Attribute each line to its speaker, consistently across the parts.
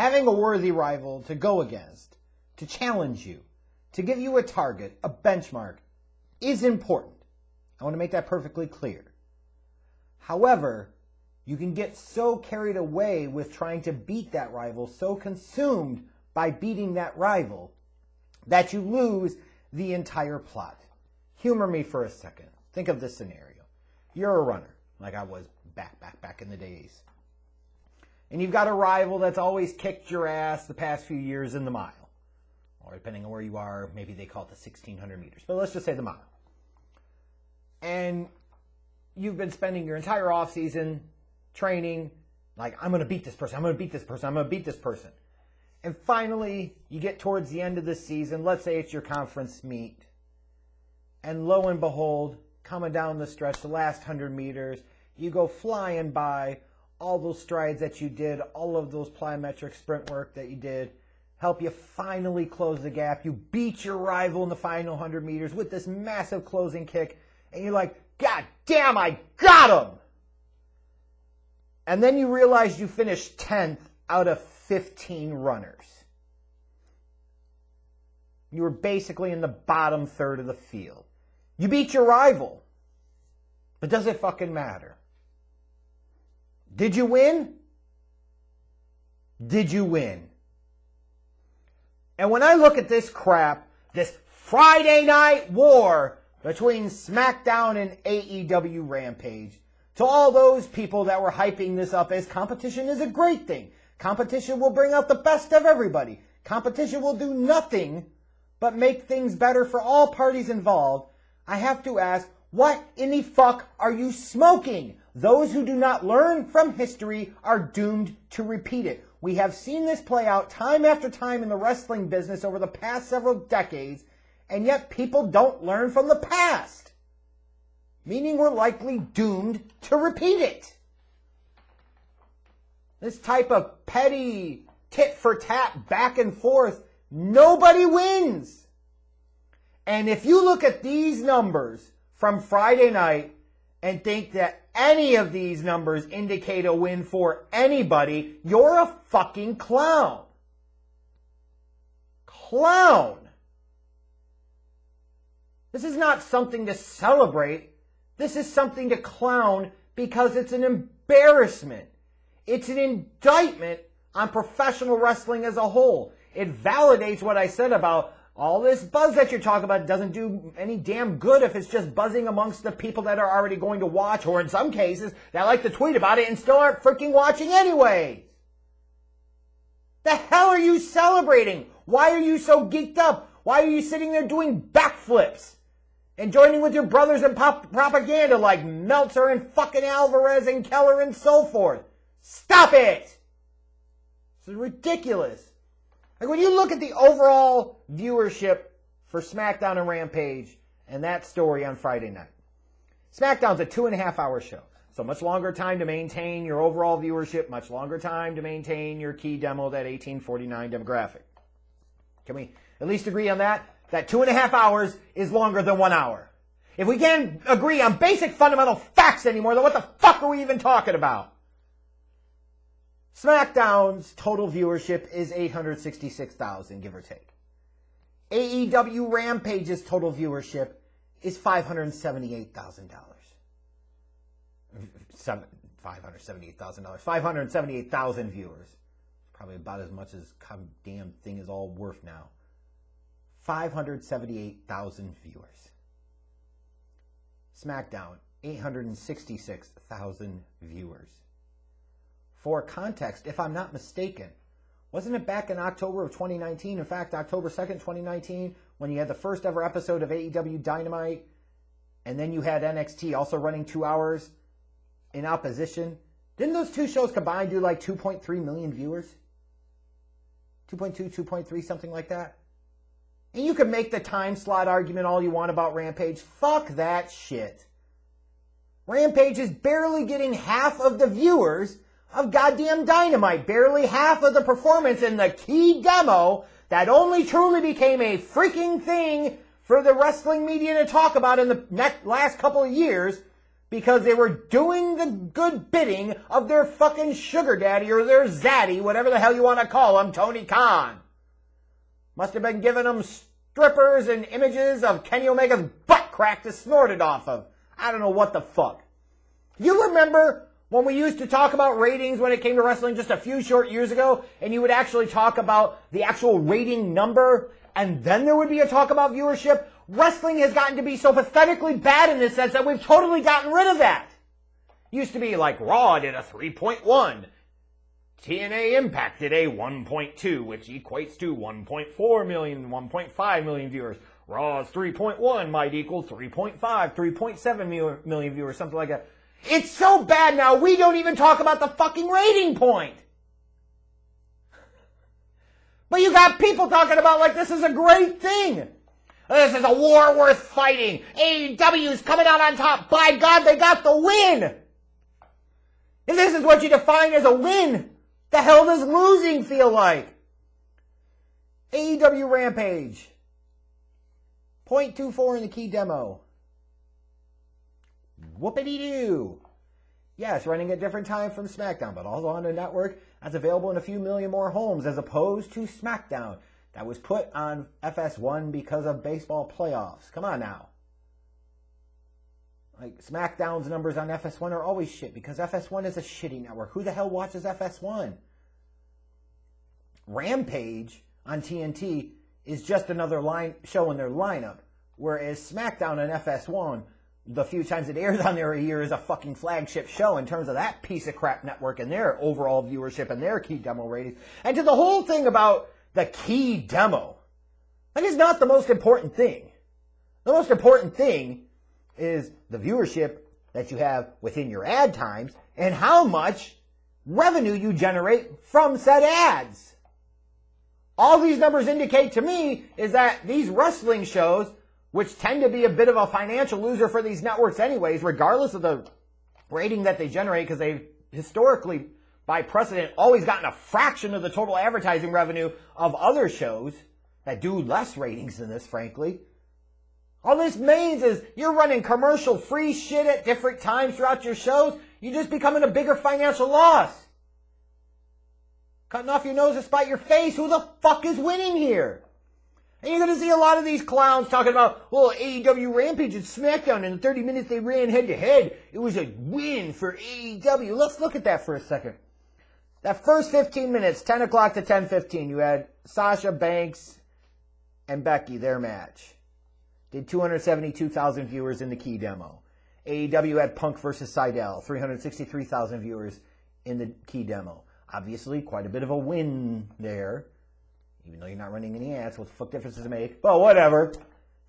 Speaker 1: Having a worthy rival to go against, to challenge you, to give you a target, a benchmark, is important. I want to make that perfectly clear. However, you can get so carried away with trying to beat that rival, so consumed by beating that rival, that you lose the entire plot. Humor me for a second. Think of this scenario. You're a runner, like I was back, back, back in the days. And you've got a rival that's always kicked your ass the past few years in the mile. Or depending on where you are, maybe they call it the 1600 meters. But let's just say the mile. And you've been spending your entire off season training, like, I'm going to beat this person, I'm going to beat this person, I'm going to beat this person. And finally, you get towards the end of the season, let's say it's your conference meet, and lo and behold, coming down the stretch, the last 100 meters, you go flying by all those strides that you did, all of those plyometric sprint work that you did, help you finally close the gap. You beat your rival in the final 100 meters with this massive closing kick, and you're like, God damn, I got him! And then you realize you finished 10th out of 15 runners. You were basically in the bottom third of the field. You beat your rival. But does it fucking matter? Did you win? Did you win? And when I look at this crap, this Friday night war between SmackDown and AEW Rampage, to all those people that were hyping this up as competition is a great thing. Competition will bring out the best of everybody. Competition will do nothing but make things better for all parties involved. I have to ask, what in the fuck are you smoking? Those who do not learn from history are doomed to repeat it. We have seen this play out time after time in the wrestling business over the past several decades, and yet people don't learn from the past. Meaning we're likely doomed to repeat it. This type of petty tit for tat back and forth, nobody wins. And if you look at these numbers from Friday night and think that any of these numbers indicate a win for anybody, you're a fucking clown. Clown. This is not something to celebrate. This is something to clown because it's an embarrassment. It's an indictment on professional wrestling as a whole. It validates what I said about all this buzz that you're talking about doesn't do any damn good if it's just buzzing amongst the people that are already going to watch, or in some cases, that like to tweet about it and still aren't freaking watching anyway. The hell are you celebrating? Why are you so geeked up? Why are you sitting there doing backflips? And joining with your brothers in pop- propaganda like Meltzer and fucking Alvarez and Keller and so forth. Stop it! This is ridiculous. Like when you look at the overall viewership for SmackDown and Rampage and that story on Friday night, SmackDown's a two and a half hour show. So much longer time to maintain your overall viewership, much longer time to maintain your key demo, that 1849 demographic. Can we at least agree on that? That two and a half hours is longer than one hour. If we can't agree on basic fundamental facts anymore, then what the fuck are we even talking about? SmackDown's total viewership is 866,000, give or take. AEW Rampage's total viewership is $578,000. $578,000. 578,000 viewers. Probably about as much as damn thing is all worth now. 578,000 viewers. SmackDown, 866,000 viewers. For context, if I'm not mistaken, wasn't it back in October of 2019? In fact, October 2nd, 2019, when you had the first ever episode of AEW Dynamite, and then you had NXT also running two hours in opposition. Didn't those two shows combined do like 2.3 million viewers? 2.2, 2.3, something like that? And you can make the time slot argument all you want about Rampage. Fuck that shit. Rampage is barely getting half of the viewers of goddamn Dynamite. Barely half of the performance in the key demo that only truly became a freaking thing for the wrestling media to talk about in the next, last couple of years. because they were doing the good bidding of their fucking sugar daddy or their zaddy, whatever the hell you want to call him, Tony Khan. Must have been giving them strippers and images of Kenny Omega's butt crack to snort it off of. I don't know what the fuck. You remember when we used to talk about ratings when it came to wrestling just a few short years ago, and you would actually talk about the actual rating number, and then there would be a talk about viewership? Wrestling has gotten to be so pathetically bad in this sense that we've totally gotten rid of that. Used to be like Raw did a 3.1. TNA Impact did a 1.2, which equates to 1.4 million, 1.5 million viewers. Raw's 3.1 might equal 3.5, 3.7 million viewers, something like that. It's so bad now, we don't even talk about the fucking rating point. But you got people talking about like this is a great thing. This is a war worth fighting. AEW's coming out on top. By God, they got the win. If this is what you define as a win, the hell does losing feel like? AEW Rampage. 0.24 in the key demo. Whoopity doo. Yes, running at different time from SmackDown, but also on the network that's available in a few million more homes as opposed to SmackDown that was put on FS1 because of baseball playoffs. Come on now. Like SmackDown's numbers on FS1 are always shit because FS1 is a shitty network. Who the hell watches FS1? Rampage on TNT is just another line show in their lineup, whereas SmackDown on FS1 the few times it airs on there a year is a fucking flagship show in terms of that piece of crap network and their overall viewership and their key demo ratings. And to the whole thing about the key demo, that is not the most important thing. The most important thing is the viewership that you have within your ad times and how much revenue you generate from said ads. All these numbers indicate to me is that these wrestling shows which tend to be a bit of a financial loser for these networks anyways, regardless of the rating that they generate, because they've historically, by precedent, always gotten a fraction of the total advertising revenue of other shows that do less ratings than this, frankly. All this means is you're running commercial free shit at different times throughout your shows. You're just becoming a bigger financial loss. Cutting off your nose to spite your face. Who the fuck is winning here? And you're going to see a lot of these clowns talking about, well, AEW Rampage and SmackDown in the 30 minutes they ran head to head. It was a win for AEW. Let's look at that for a second. That first 15 minutes, 10 o'clock to 10.15, you had Sasha Banks and Becky, their match. Did 272,000 viewers in the key demo. AEW had Punk versus Sydal, 363,000 viewers in the key demo. Obviously, quite a bit of a win there even though you're not running any ads, what the fuck difference does it make? But whatever.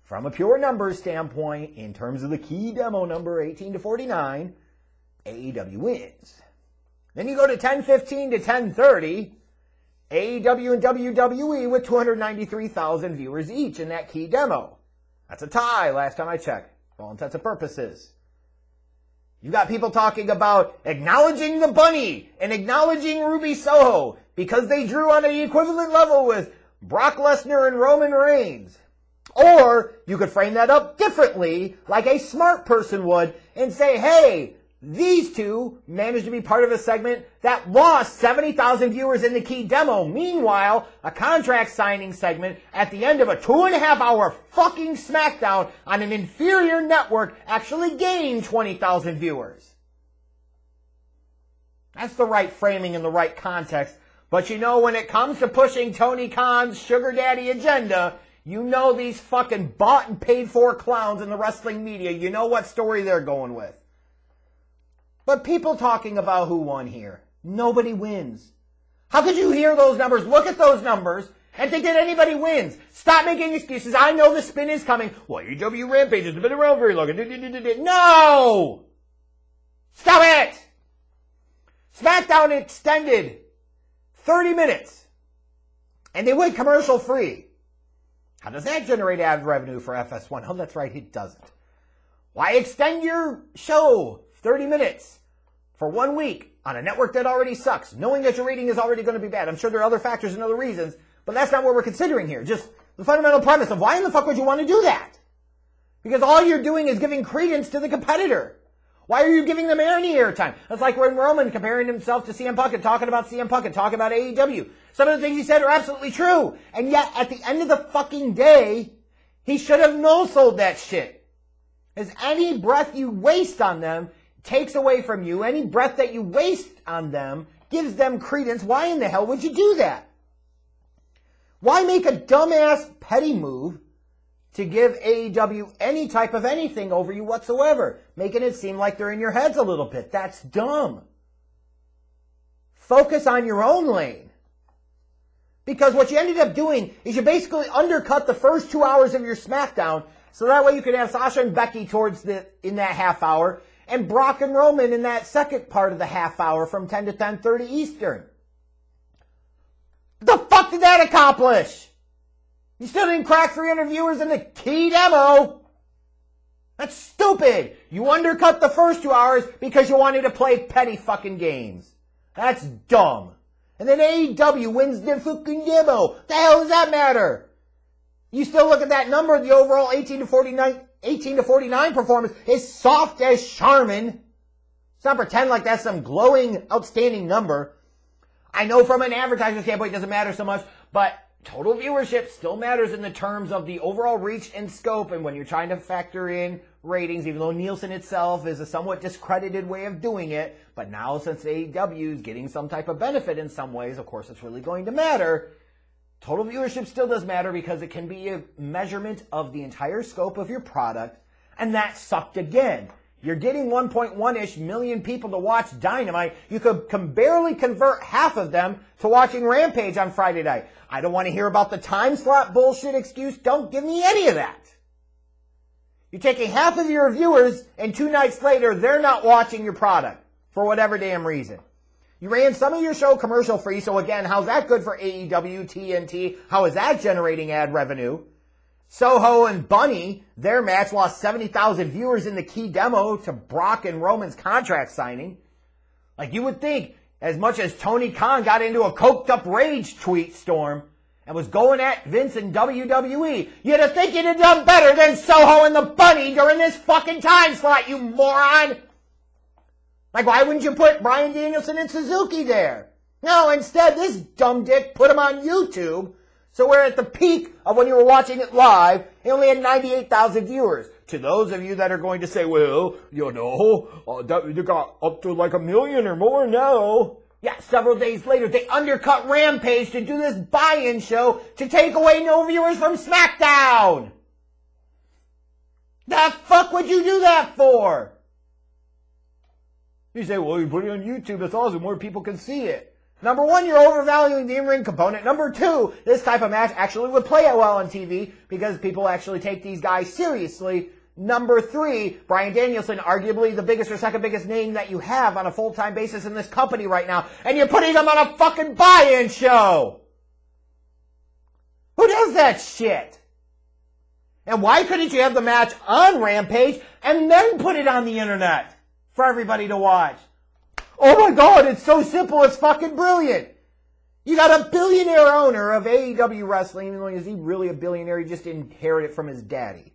Speaker 1: From a pure numbers standpoint, in terms of the key demo number 18 to 49, AEW wins. Then you go to 1015 to 1030, AEW and WWE with 293,000 viewers each in that key demo. That's a tie last time I checked, for all intents and purposes. You got people talking about acknowledging the bunny and acknowledging Ruby Soho because they drew on an equivalent level with Brock Lesnar and Roman Reigns. Or you could frame that up differently, like a smart person would, and say, hey, these two managed to be part of a segment that lost 70,000 viewers in the key demo. Meanwhile, a contract signing segment at the end of a two and a half hour fucking SmackDown on an inferior network actually gained 20,000 viewers. That's the right framing in the right context. But you know, when it comes to pushing Tony Khan's sugar daddy agenda, you know these fucking bought and paid for clowns in the wrestling media. You know what story they're going with. But people talking about who won here. Nobody wins. How could you hear those numbers, look at those numbers, and think that anybody wins? Stop making excuses. I know the spin is coming. Well, AEW Rampage has been around very long. No! Stop it! SmackDown extended 30 minutes. And they went commercial free. How does that generate ad revenue for FS1? Oh, that's right, it doesn't. Why extend your show 30 minutes for one week on a network that already sucks, knowing that your rating is already going to be bad. I'm sure there are other factors and other reasons, but that's not what we're considering here. Just the fundamental premise of why in the fuck would you want to do that? Because all you're doing is giving credence to the competitor. Why are you giving them any airtime? That's like when Roman comparing himself to CM Punk and talking about CM Punk and talking about AEW. Some of the things he said are absolutely true. And yet, at the end of the fucking day, he should have no sold that shit. As any breath you waste on them takes away from you, any breath that you waste on them gives them credence. Why in the hell would you do that? Why make a dumbass petty move to give AEW any type of anything over you whatsoever, making it seem like they're in your heads a little bit? That's dumb. Focus on your own lane. Because what you ended up doing is you basically undercut the first two hours of your SmackDown, so that way you could have Sasha and Becky towards the in that half hour, and Brock and Roman in that second part of the half hour from 10 to 10:30 Eastern. The fuck did that accomplish? You still didn't crack 300 viewers in the key demo. That's stupid. You undercut the first two hours because you wanted to play petty fucking games. That's dumb. And then AEW wins the fucking demo. The hell does that matter? You still look at that number, the overall 18 to 49, 18 to 49 performance is soft as Charmin. Let's not pretend like that's some glowing, outstanding number. I know from an advertising standpoint it doesn't matter so much, but total viewership still matters in the terms of the overall reach and scope. And when you're trying to factor in ratings, even though Nielsen itself is a somewhat discredited way of doing it, but now since AEW is getting some type of benefit in some ways, of course it's really going to matter. Total viewership still does matter because it can be a measurement of the entire scope of your product, and that sucked again. You're getting 1.1-ish million people to watch Dynamite. You could can barely convert half of them to watching Rampage on Friday night. I don't want to hear about the time slot bullshit excuse. Don't give me any of that. You're taking half of your viewers and two nights later, they're not watching your product for whatever damn reason. You ran some of your show commercial free, so again, how's that good for AEW, TNT? How is that generating ad revenue? Soho and Bunny, their match lost 70,000 viewers in the key demo to Brock and Roman's contract signing. Like you would think, as much as Tony Khan got into a coked up rage tweet storm and was going at Vince and WWE, you'd have think you'd have done better than Soho and the Bunny during this fucking time slot, you moron! Like why wouldn't you put Bryan Danielson and Suzuki there? No, instead this dumb dick put him on YouTube so we're at the peak of when you were watching it live, it only had 98,000 viewers. To those of you that are going to say, well, you know, uh, that, you got up to like a million or more now. Yeah, several days later, they undercut Rampage to do this buy-in show to take away no viewers from SmackDown. The fuck would you do that for? You say, well, you put it on YouTube, it's awesome, more people can see it. Number one, you're overvaluing the in-ring component. Number two, this type of match actually would play it well on TV because people actually take these guys seriously. Number three, Bryan Danielson, arguably the biggest or second biggest name that you have on a full-time basis in this company right now, and you're putting him on a fucking buy-in show! Who does that shit? And why couldn't you have the match on Rampage and then put it on the internet for everybody to watch? Oh my god, it's so simple, it's fucking brilliant. You got a billionaire owner of AEW Wrestling, even though is he really a billionaire? He just inherited it from his daddy.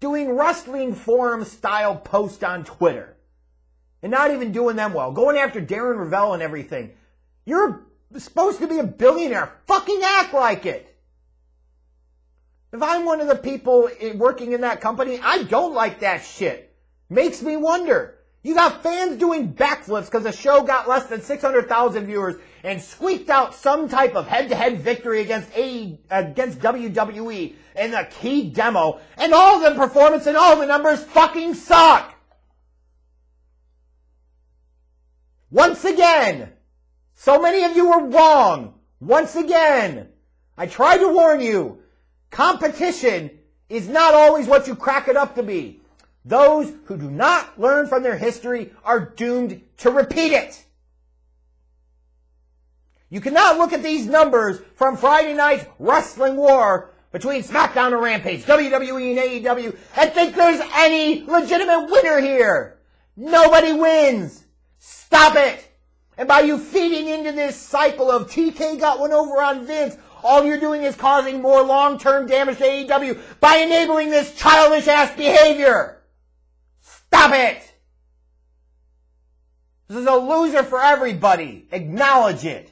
Speaker 1: Doing wrestling forum style posts on Twitter. And not even doing them well. Going after Darren Rovell and everything. You're supposed to be a billionaire. Fucking act like it. If I'm one of the people working in that company, I don't like that shit. Makes me wonder. You got fans doing backflips because the show got less than 600,000 viewers and squeaked out some type of head-to-head victory against A against WWE in the key demo, and all the performance and all the numbers fucking suck. Once again, so many of you were wrong. Once again, I tried to warn you. Competition is not always what you crack it up to be. Those who do not learn from their history are doomed to repeat it. You cannot look at these numbers from Friday night's wrestling war between SmackDown and Rampage, WWE and AEW, and think there's any legitimate winner here. Nobody wins. Stop it. And by you feeding into this cycle of TK got one over on Vince, all you're doing is causing more long-term damage to AEW by enabling this childish ass behavior. Stop it! This is a loser for everybody. Acknowledge it.